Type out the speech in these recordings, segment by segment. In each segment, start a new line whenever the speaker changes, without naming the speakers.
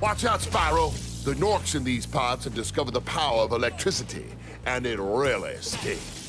Watch out, Spyro. The Gnorcs in these pods have discovered the power of electricity, and it really stings.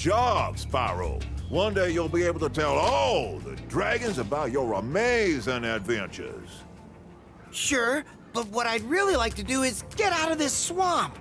Job, Spyro. One day you'll be able to tell all the dragons about your amazing adventures.
Sure, but what I'd really like to do is get out of this swamp.